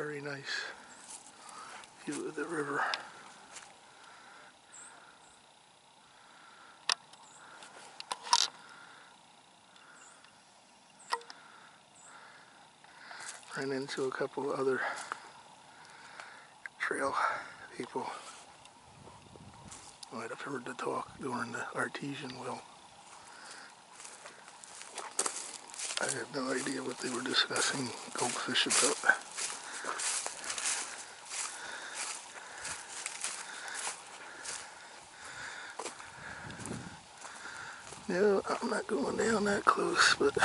Very nice view of the river. Ran into a couple other trail people. Might have heard the talk during the artesian well. I had no idea what they were discussing goldfish about. No, I'm not going down that close, but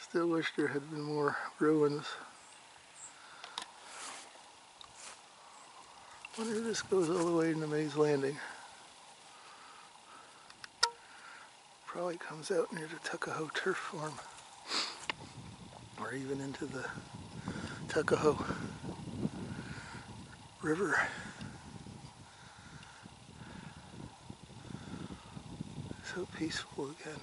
Still wish there had been more ruins. Wonder if this goes all the way into Mays Landing. Probably comes out near the Tuckahoe Turf Farm. Or even into the Tuckahoe River. So peaceful again.